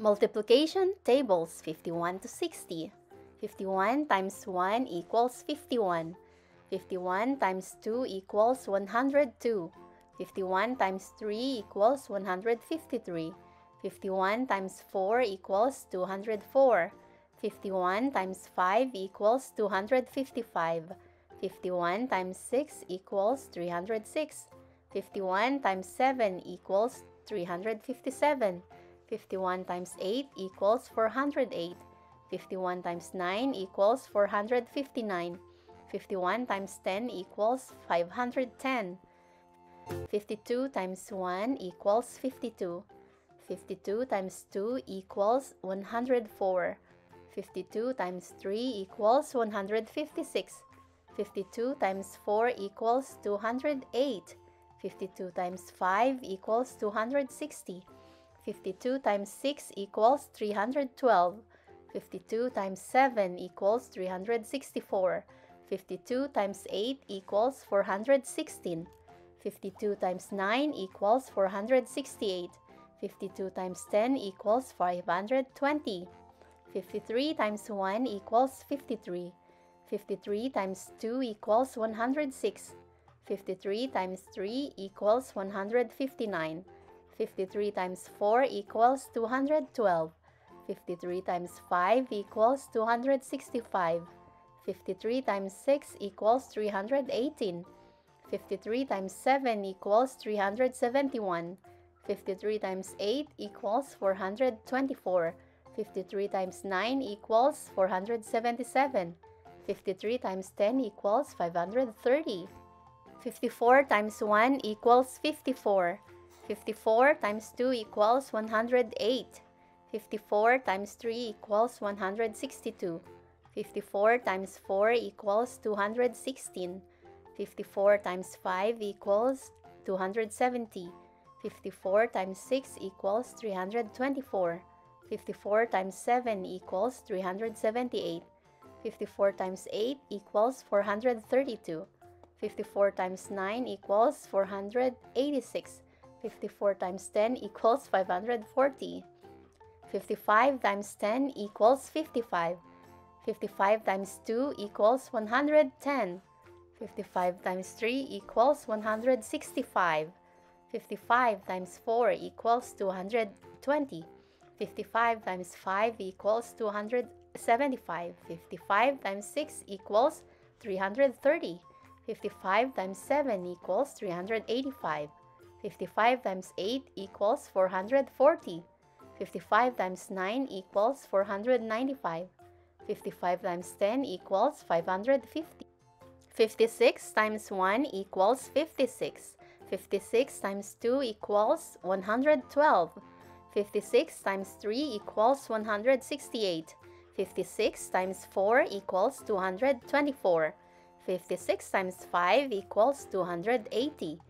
Multiplication tables 51 to 60. 51 times 1 equals 51. 51 times 2 equals 102. 51 times 3 equals 153. 51 times 4 equals 204. 51 times 5 equals 255. 51 times 6 equals 306. 51 times 7 equals 357. 51 times 8 equals 408. 51 times 9 equals 459. 51 times 10 equals 510. 52 times 1 equals 52. 52 times 2 equals 104. 52 times 3 equals 156. 52 times 4 equals 208. 52 times 5 equals 260. 52 times 6 equals 312. 52 times 7 equals 364. 52 times 8 equals 416. 52 times 9 equals 468. 52 times 10 equals 520. 53 times 1 equals 53. 53 times 2 equals 106. 53 times 3 equals 159. 53 times 4 equals 212. 53 times 5 equals 265. 53 times 6 equals 318. 53 times 7 equals 371. 53 times 8 equals 424. 53 times 9 equals 477. 53 times 10 equals 530. 54 times 1 equals 54. 54 times 2 equals 108. 54 times 3 equals 162. 54 times 4 equals 216. 54 times 5 equals 270. 54 times 6 equals 324. 54 times 7 equals 378. 54 times 8 equals 432. 54 times 9 equals 486. 54 times 10 equals 540. 55 times 10 equals 55. 55 times 2 equals 110. 55 times 3 equals 165. 55 times 4 equals 220. 55 times 5 equals 275. 55 times 6 equals 330. 55 times 7 equals 385. 55 times 8 equals 440. 55 times 9 equals 495. 55 times 10 equals 550. 56 times 1 equals 56. 56 times 2 equals 112. 56 times 3 equals 168. 56 times 4 equals 224. 56 times 5 equals 280.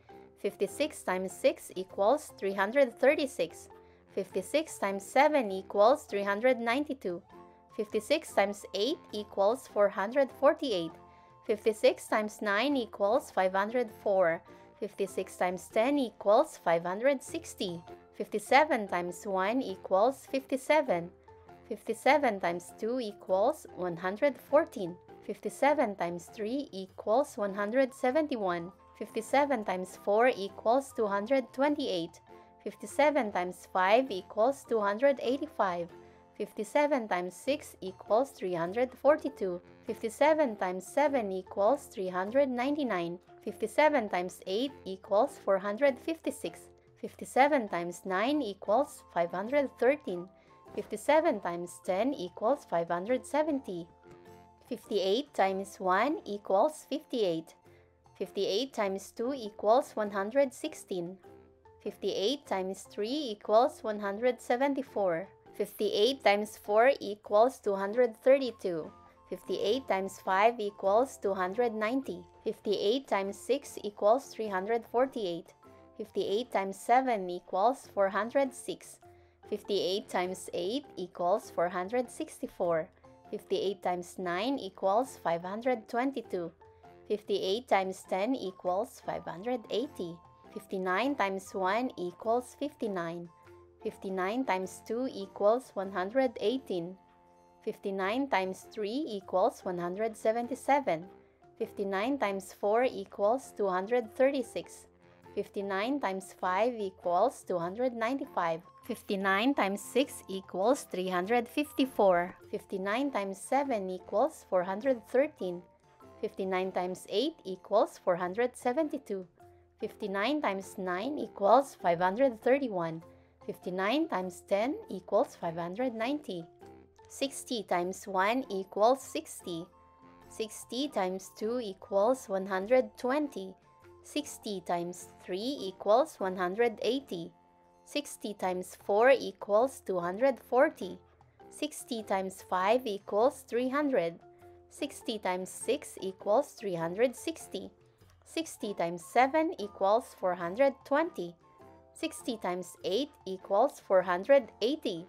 56 times 6 equals 336. 56 times 7 equals 392. 56 times 8 equals 448. 56 times 9 equals 504. 56 times 10 equals 560. 57 times 1 equals 57. 57 times 2 equals 114. 57 times 3 equals 171. 57 times 4 equals 228. 57 times 5 equals 285. 57 times 6 equals 342. 57 times 7 equals 399. 57 times 8 equals 456. 57 times 9 equals 513. 57 times 10 equals 570. 58 times 1 equals 58. 58 times 2 equals 116. 58 times 3 equals 174. 58 times 4 equals 232. 58 times 5 equals 290. 58 times 6 equals 348. 58 times 7 equals 406. 58 times 8 equals 464. 58 times 9 equals 522. 58 times 10 equals 580. 59 times 1 equals 59. 59 times 2 equals 118. 59 times 3 equals 177. 59 times 4 equals 236. 59 times 5 equals 295. 59 times 6 equals 354. 59 times 7 equals 413. 59 times 8 equals 472. 59 times 9 equals 531. 59 times 10 equals 590. 60 times 1 equals 60. 60 times 2 equals 120. 60 times 3 equals 180. 60 times 4 equals 240. 60 times 5 equals 300. 60 times 6 equals 360. 60 times 7 equals 420. 60 times 8 equals 480.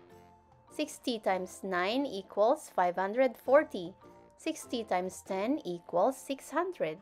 60 times 9 equals 540. 60 times 10 equals 600.